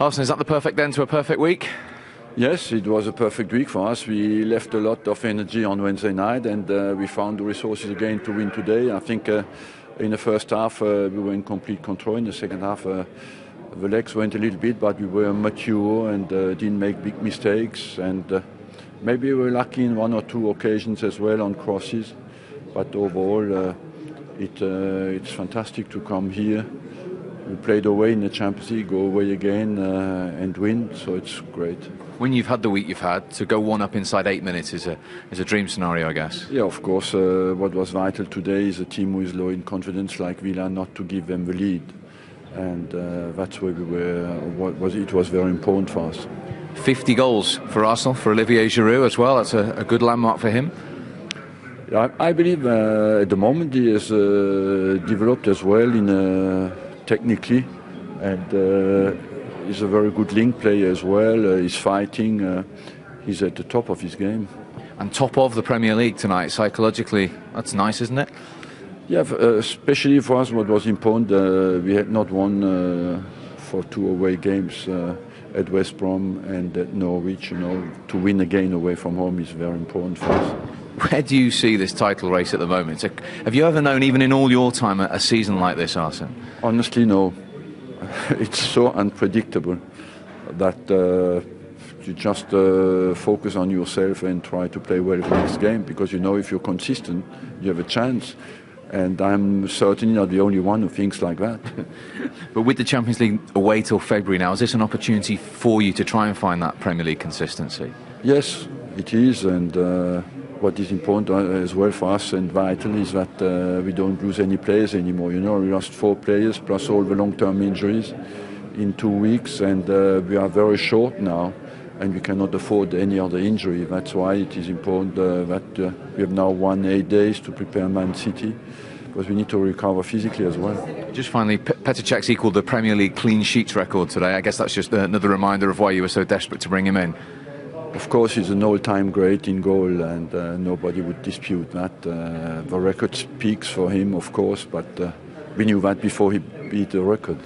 Arsene, is that the perfect end to a perfect week? Yes, it was a perfect week for us. We left a lot of energy on Wednesday night and uh, we found the resources again to win today. I think uh, in the first half uh, we were in complete control. In the second half, uh, the legs went a little bit, but we were mature and uh, didn't make big mistakes. And uh, maybe we were lucky in one or two occasions as well on crosses. But overall, it, it's fantastic to come here we played away in the Champions League, go away again uh, and win. So it's great. When you've had the week you've had, to go one up inside eight minutes is a is a dream scenario, I guess. Yeah, of course. Uh, what was vital today is a team who is low in confidence, like Villa, not to give them the lead, and uh, that's where we were. What was it was very important for us. 50 goals for Arsenal for Olivier Giroud as well. That's a, a good landmark for him. I, I believe uh, at the moment he has uh, developed as well in technically, and uh, he's a very good link player as well. Uh, he's fighting. Uh, he's at the top of his game. And top of the Premier League tonight, psychologically, that's nice, isn't it? Yeah, especially for us, what was important, we had not won for two away games at West Brom and at Norwich. You know, to win again away from home is very important for us. Where do you see this title race at the moment? Have you ever known, even in all your time, a season like this, Arsene? Honestly, no. It's so unpredictable that uh, you just uh, focus on yourself and try to play well the next game because you know if you're consistent, you have a chance. And I'm certainly not the only one who thinks like that. but with the Champions League away till February now, is this an opportunity for you to try and find that Premier League consistency? Yes, it is. And uh, what is important uh, as well for us and vital is that uh, we don't lose any players anymore. You know, we lost four players plus all the long-term injuries in two weeks, and uh, we are very short now, and we cannot afford any other injury. That's why it is important uh, that uh, we have now one eight days to prepare Man City. Because we need to recover physically as well. Just finally, P- Petr Cech's equalled the Premier League clean sheets record today. I guess that's just another reminder of why you were so desperate to bring him in. Of course, he's an all-time great in goal, and uh, nobody would dispute that. Uh, the record speaks for him, of course, but uh, we knew that before he beat the record.